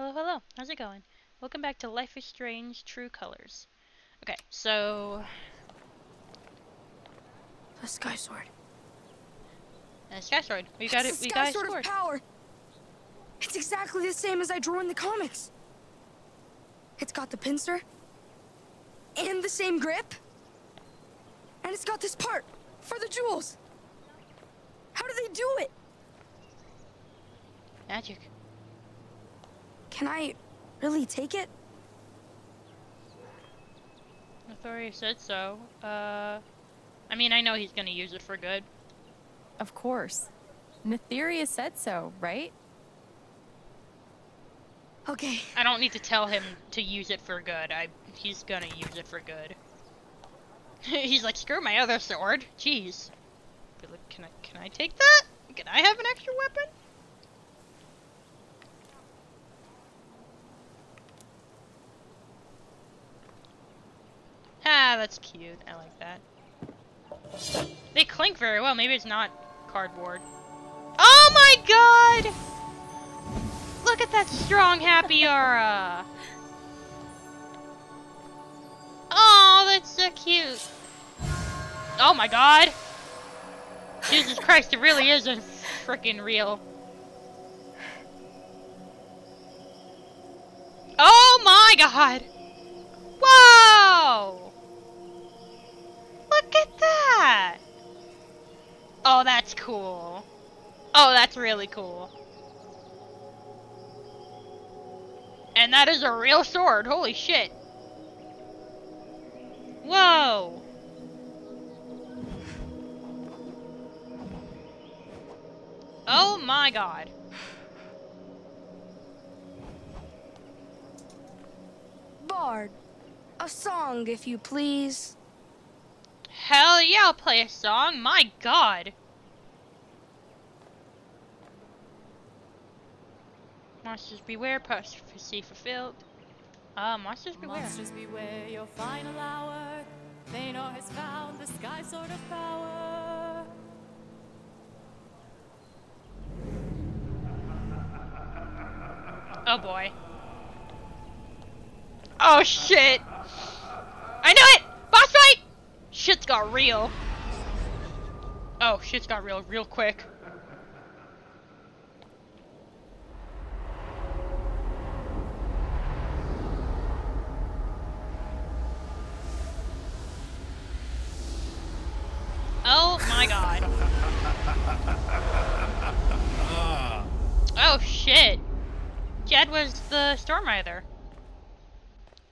Hello, hello. How's it going? Welcome back to Life is Strange True Colors. Okay, so The Sky Sword. uh, Sky Sword. We got it. It's the We Sky got a Sword sword. of power. It's exactly the same as I drew in the comics. It's got the pincer and the same grip, and it's got this part for the jewels. How do they do it? Magic. Can I really take it? Authority said so. Uh, I mean, I know he's gonna use it for good. Of course. Netheria said so, right? Okay. I don't need to tell him to use it for good. I he's gonna use it for good. he's like, screw my other sword. Jeez. Can I can I take that? Can I have an extra weapon? Ah, that's cute. I like that. They clink very well. Maybe it's not cardboard. Oh my god! Look at that strong, happy aura! Oh, that's so cute. Oh my god! Jesus Christ, it really is a freaking real. Oh my god! Whoa! Look at that! Oh, that's cool. Oh, that's really cool. And that is a real sword. Holy shit. Whoa. Oh my god. Bard, a song, if you please. Hell yeah, I'll play a song. My god. Monsters beware, prophecy fulfilled. Ah, monsters beware. Monsters beware your final hour. Thanor has found the sky sword of power. Oh boy. Oh shit! I knew it! Shit's got real. Oh, shit's got real real quick. Oh my god. Oh shit. Jed was the Storm Rider.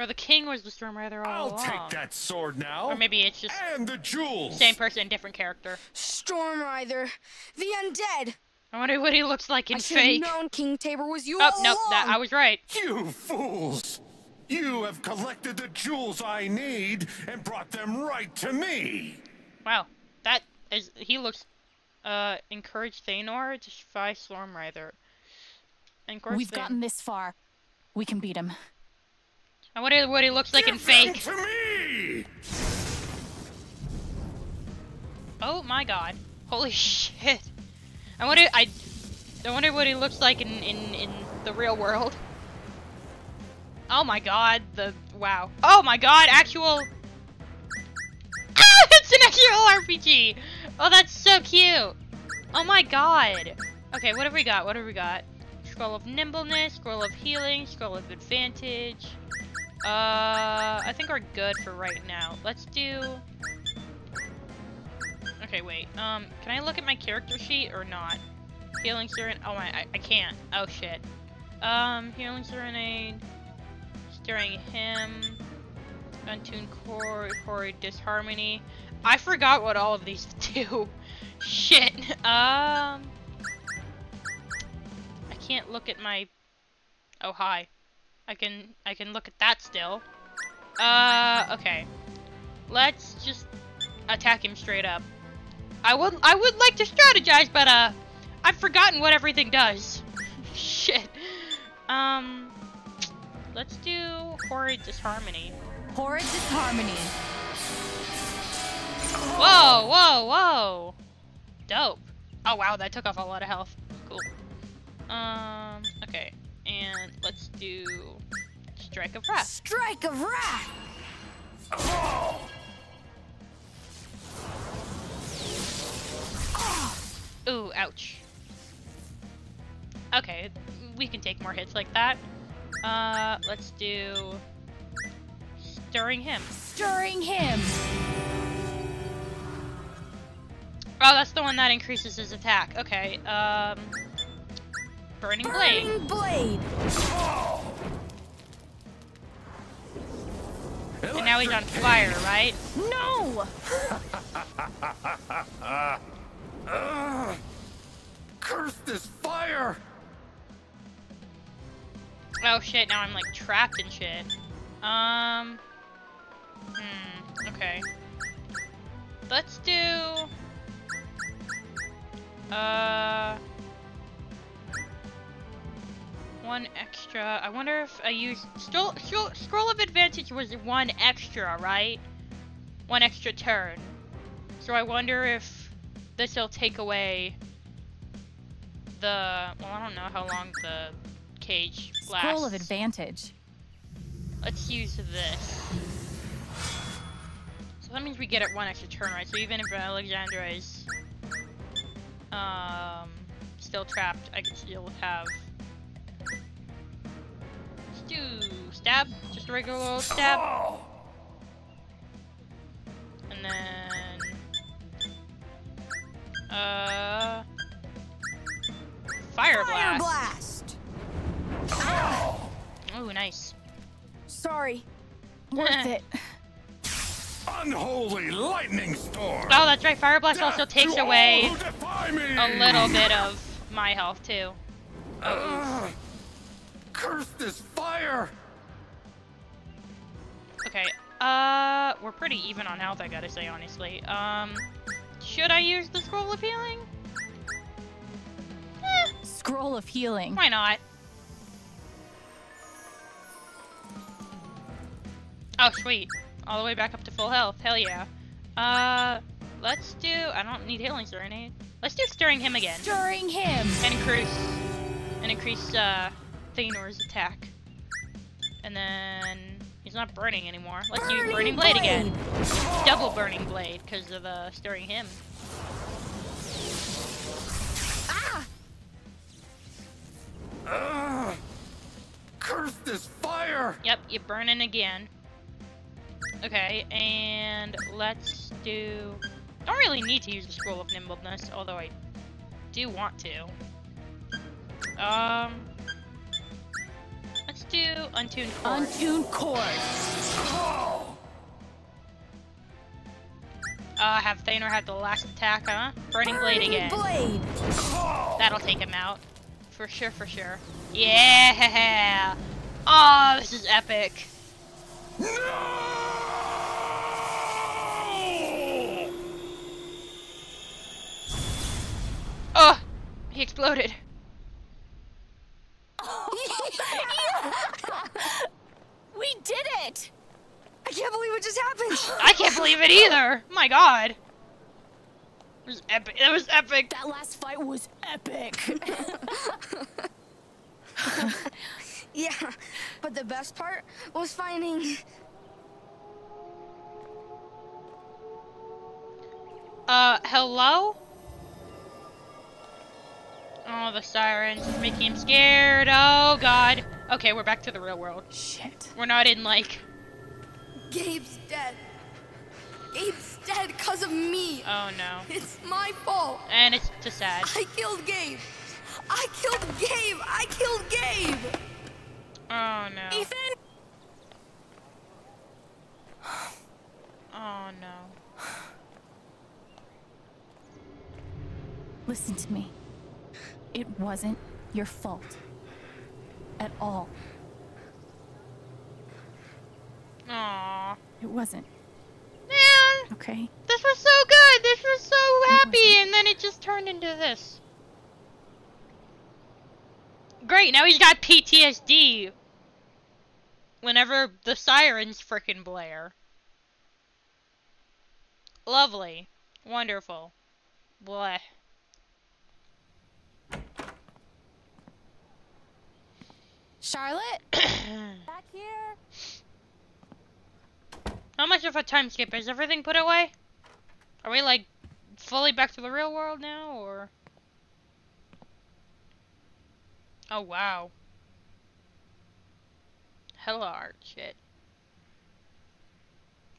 Or the King was the Storm Rider all I'll along. take that sword now. Or maybe it's just And the jewels. same person, different character. Storm Rider, the undead. I wonder what he looks like in I should have fake. known King Tabor was you Oh, all no, that, along. I was right. You fools! You have collected the jewels I need and brought them right to me. Wow, that is, he looks, uh, encourage Thanor to fight Storm Rider. Encourage We've Than- gotten this far. We can beat him. I wonder what he looks like in Give them fake. Oh my god. Holy shit. I wonder, I, I wonder what he looks like in, in, in the real world. Oh my god, the, wow. Oh my god, actual, ah, it's an actual RPG! Oh, that's so cute! Oh my god! Okay, what have we got, what have we got? Scroll of Nimbleness, Scroll of Healing, Scroll of Advantage. Uh, I think we're good for right now. Let's do... Okay, wait. Um, can I look at my character sheet or not? Healing Serenade. Oh my, I, I can't. Oh shit. Um, Healing Serenade. Stirring Hymn. Untuned Chord. Chord Disharmony. I forgot what all of these do. shit. Um. I can't look at my. Oh hi. I can I can look at that still. Uh, okay. Let's just attack him straight up. I would I would like to strategize, but uh, I've forgotten what everything does. Shit. Um, let's do horrid disharmony. Horrid disharmony. Whoa, whoa, whoa. Dope. Oh wow, that took off a lot of health. Cool. Um, okay. And let's do Strike of Wrath. Strike of Wrath! Ooh, ouch. Okay, we can take more hits like that. Uh, let's do Stirring Hymn. Stirring hymn. Oh, that's the one that increases his attack. Okay, um... Burning Blade. Burning Blade! And now on fire, right? No! Ugh. Curse this fire! Oh shit, now I'm like trapped and shit. Um... Hmm, okay. Let's do... Uh... One extra. I wonder if I use... Scroll, scroll, scroll of Advantage was one extra, right? One extra turn. So I wonder if this will take away the... Well, I don't know how long the cage lasts. Scroll of advantage. Let's use this. So that means we get it one extra turn, right? So even if Alexandra is um, still trapped, I can still have. Let's do stab, just a regular old stab, and then uh, fire Fire blast. Blast! Oh, nice. Sorry. Worth it. unholy lightning storm! Oh, that's right. Fire blast also takes away who defy me! a little bit of my health too. Ugh. Curse this fire! Okay, uh, we're pretty even on health, I gotta say, honestly. Um, should I use the Scroll of Healing? Eh, Scroll of healing. why not? Oh, sweet. All the way back up to full health. Hell yeah. Uh, let's do... I don't need Healing Serenade. Let's do Stirring Hymn again. Stirring hymn. And increase... And increase, uh, Thanor's attack. And then... He's not burning anymore. Let's use Burning Blade again. Double Burning Blade, because of, uh, Stirring Hymn. Ah! Ugh. curse this fire! Yep, you're burning again. Okay, and let's do... Don't really need to use the Scroll of Nimbleness, although I do want to. Um... Let's do Untuned Chord. Untuned chord. uh, have Thanor have the last attack, huh? Burning Blade again. Blade! That'll take him out. For sure, for sure. Yeah! Oh, this is epic. No! Oh! He exploded. We did it! I can't believe what just happened! I can't believe it either! My god! It was epic. It was epic. That last fight was epic. yeah, but the best part was finding. Uh, hello? Oh, the sirens making him scared. Oh, God. Okay, we're back to the real world. Shit. We're not in, like... Gabe's dead. Gabe's dead because of me. Oh, no. It's my fault. And it's just sad. I killed Gabe. I killed Gabe. I killed Gabe. Oh, no. Ethan! Oh, no. Listen to me. It wasn't your fault. At all. Aw. It wasn't, Man, okay? this was so good. This was so happy, and then it just turned into this. Great, now he's got PTSD. Whenever the sirens frickin' blare. Lovely. Wonderful. Bleh. Charlotte? Back here? How much of a time skip? Is everything put away? Are we like fully back to the real world now, or? Oh wow. Hella art shit.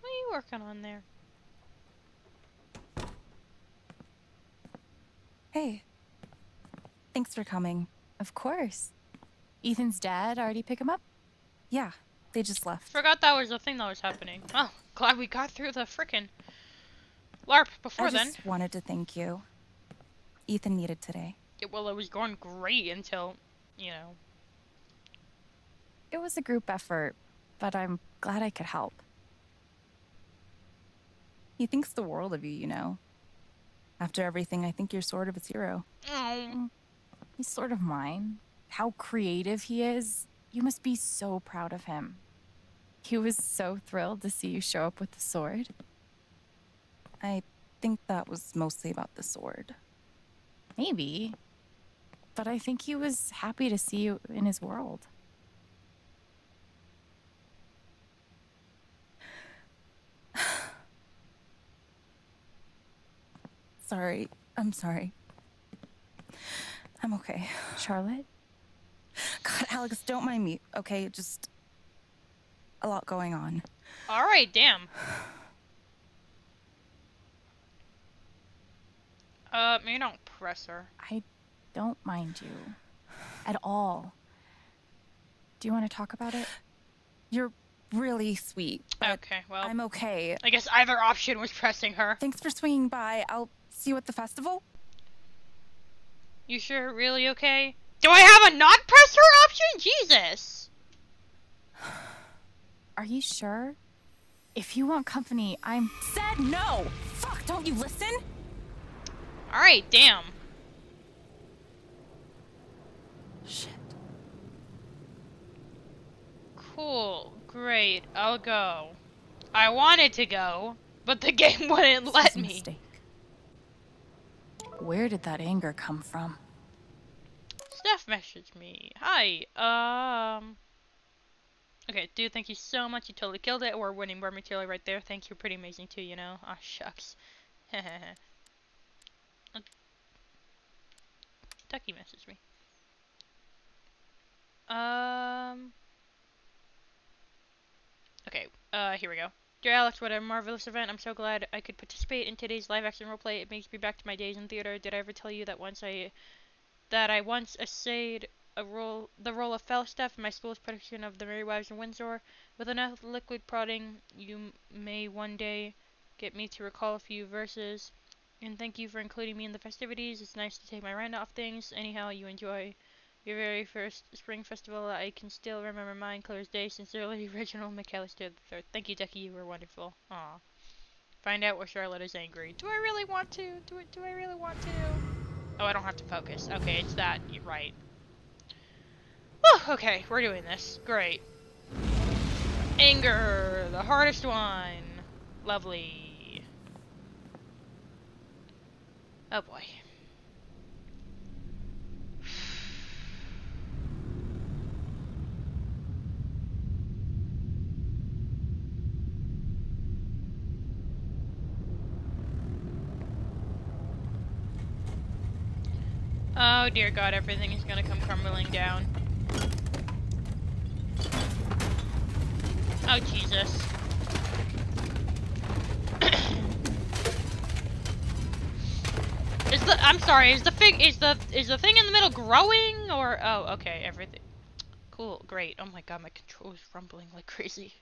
What are you working on there? Hey. Thanks for coming. Of course. Ethan's dad already pick him up? Yeah, they just left. Forgot that was the thing that was happening. Oh, glad we got through the frickin' LARP before I then. just wanted to thank you. Ethan needed today. Yeah, well, it was going great until, you know. It was a group effort, but I'm glad I could help. He thinks the world of you, you know. After everything, I think you're sort of his hero. Oh, mm. He's sort of mine. How creative he is. You must be so proud of him. He was so thrilled to see you show up with the sword. I think that was mostly about the sword. Maybe. But I think he was happy to see you in his world. sorry. I'm sorry. I'm okay. Charlotte? God, Alex, don't mind me, okay? Just a lot going on. all right, damn. Uh, maybe don't press her. I don't mind you at all. Do you want to talk about it? You're really sweet. Okay, well, I'm okay. I guess either option was pressing her. Thanks for swinging by. I'll see you at the festival. You sure really okay? Do I have a not press her option? Jesus! Are you sure? If you want company, I'm said no. Fuck, don't you listen? Alright, damn. Shit. Cool, great, I'll go. I wanted to go, but the game wouldn't This let me. mistake. Where did that anger come from? Steph messaged me. Hi, um... Okay, dude, thank you so much. You totally killed it. We're winning more material right there. Thank you. Pretty amazing too, you know? Ah, shucks. Uh, Ducky messaged me. Um... Okay, uh, here we go. Dear Alex, what a marvelous event. I'm so glad I could participate in today's live action roleplay. It makes me back to my days in theater. Did I ever tell you that once I that I once essayed a role the role of Falstaff in my school's production of The Merry Wives of Windsor? With enough liquid prodding, you may one day get me to recall a few verses. And thank you for including me in the festivities. It's nice to take my mind off things. Anyhow, you enjoy your very first spring festival. I can still remember mine clear day. Sincerely, Reginald McAllister III. Thank you, Ducky. You were wonderful. Aw. Find out where Charlotte is angry. Do I really want to? Do it? Do I really want to? Oh, I don't have to focus. Okay, it's that. You're right. Whew, okay, we're doing this. Great. Anger, the hardest one. Lovely. Oh boy. Oh dear god, everything is gonna come crumbling down. Oh Jesus. is the I'm sorry, is the fig is the is the thing in the middle growing or oh okay, everything cool, great. Oh my god, my control is rumbling like crazy.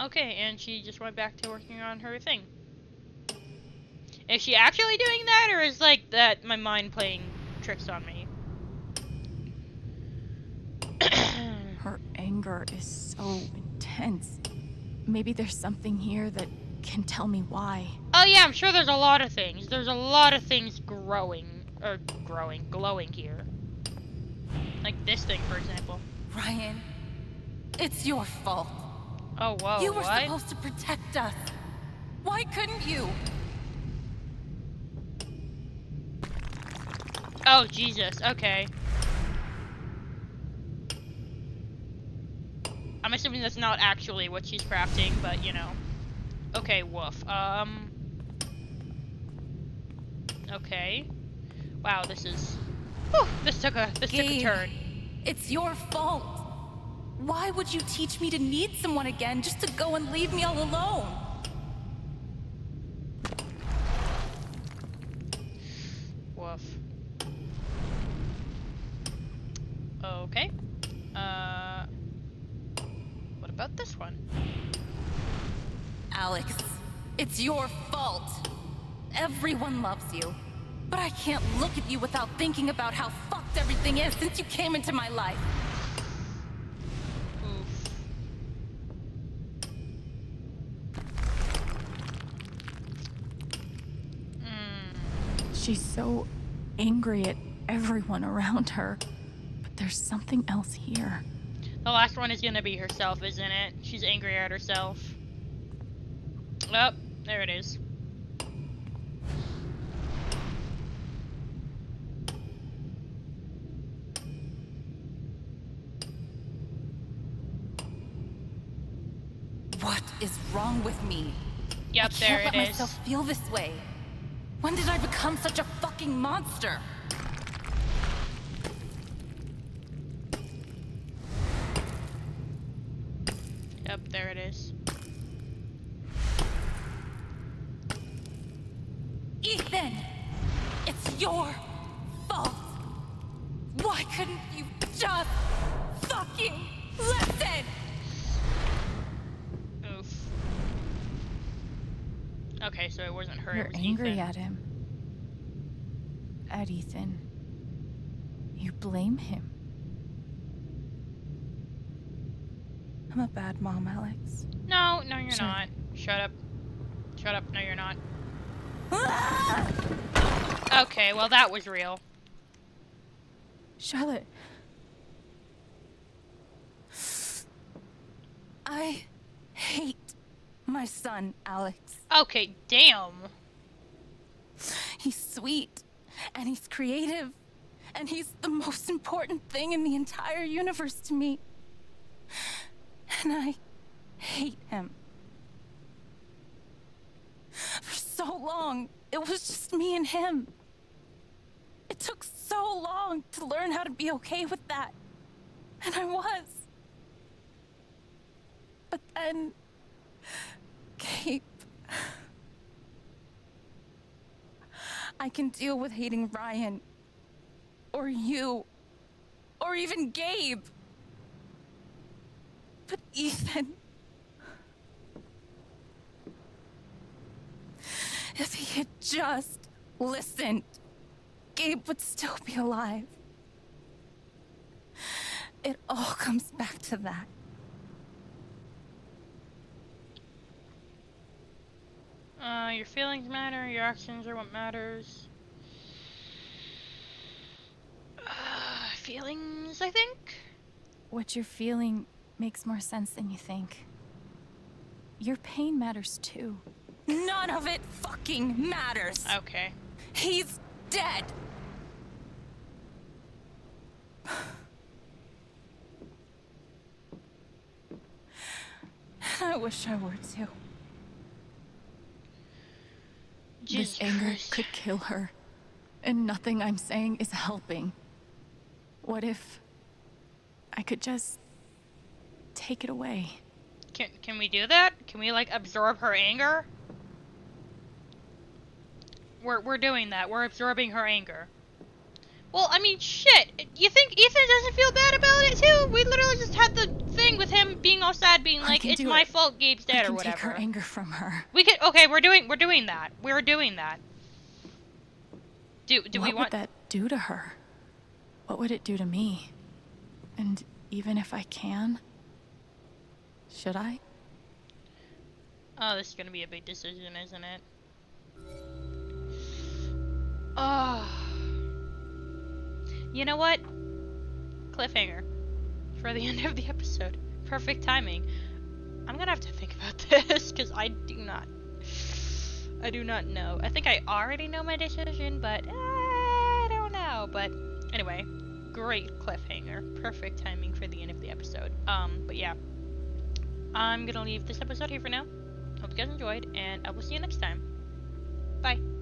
Okay, and she just went back to working on her thing. Is she actually doing that, or is like that my mind playing tricks on me? Her anger is so intense. Maybe there's something here that can tell me why. oh yeah, I'm sure there's a lot of things. There's a lot of things growing, or growing, glowing here. Like this thing, for example. Ryan, It's your fault. Oh, whoa, you were what? supposed to protect us. Why couldn't you? Oh, Jesus, okay. I'm assuming that's not actually what she's crafting, but you know. Okay, woof. Um. Okay. Wow, this is. Whew, this took a this took a turn. It's your fault. Why would you teach me to need someone again just to go and leave me all alone? Woof. Okay. Uh. What about this one? Alex, it's your fault. Everyone loves you. But I can't look at you without thinking about how fucked everything is since you came into my life. She's so angry at everyone around her. But there's something else here. The last one is gonna be herself, isn't it? She's angry at herself. Oh, there it is. What is wrong with me? Yep, I can't it let is. myself feel this way. When did I become such a fucking monster? Angry Ethan. at him. At Ethan. You blame him. I'm a bad mom, Alex. No, no, you're Sure. not. Shut up. Shut up. No, you're not. Ah! Okay, well that was real. Charlotte. I hate my son, Alex. Okay, damn. He's sweet, and he's creative, and he's the most important thing in the entire universe to me. And I hate him. For so long, it was just me and him. It took so long to learn how to be okay with that. And I was. But then. Kate. I can deal with hating Ryan. Or you. Or even Gabe. But Ethan. If he had just listened, Gabe would still be alive. It all comes back to that. Uh, your feelings matter, your actions are what matters. Uh, feelings, I think? What you're feeling makes more sense than you think. Your pain matters too. None of it fucking matters. Okay. He's dead. I wish I were too. Jesus this anger could kill her. And nothing I'm saying is helping. What if I could just take it away? Can, can we do that? Can we, like, absorb her anger? We're, we're doing that. We're absorbing her anger. Well, I mean, shit. You think Ethan doesn't feel bad about it, too? We literally just had the thing with him being all sad, being I like, it's my it. fault Gabe's I dead, or can whatever. take her anger from her. We could, okay, we're doing, we're doing that. We're doing that. Do, do what we want... would that do to her? What would it do to me? And even if I can, should I? Oh, this is gonna be a big decision, isn't it? Oh. You know what? Cliffhanger. For the end of the episode. perfect timing. I'm gonna have to think about this because I do not. I do not know. I think I already know my decision, but I don't know. But anyway, great cliffhanger. Perfect timing for the end of the episode. Um, but yeah. I'm gonna leave this episode here for now. Hope you guys enjoyed, and I will see you next time. Bye.